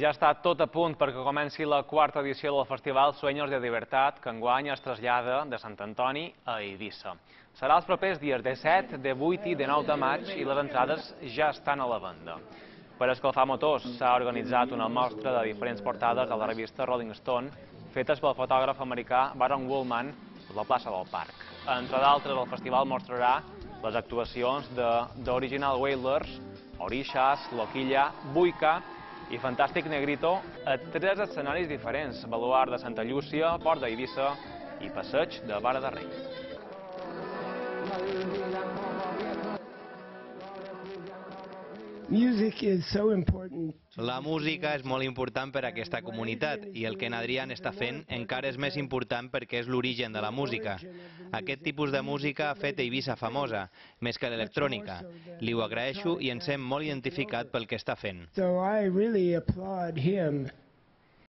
Ja està tot a punt perquè comenci la quarta edició del Festival Sueños de Libertat, que enguany es trasllada de Sant Antoni a Eivissa. Serà els propers dies de 7, de 8 i de 9 de maig i les entrades ja estan a la venda. Per escalfar motors s'ha organitzat una mostra de diferents portades a la revista Rolling Stone fetes pel fotògraf americà Baron Woolman a la plaça del Parc. Entre d'altres, el festival mostrarà les actuacions d'Original Wailers, Orixas, Loquilla, Buica i Fantàstic Negrito a tres escenaris diferents, Baluar de Santa Llúcia, Port d'Eivissa i Passeig de Vara de Rei. La música és molt important per a aquesta comunitat i el que en Adrián està fent encara és més important perquè és l'origen de la música. Aquest tipus de música ha fet Eivissa famosa, més que l'electrònica. Li ho agraeixo i ens hem molt identificat pel que està fent. So I really applaud him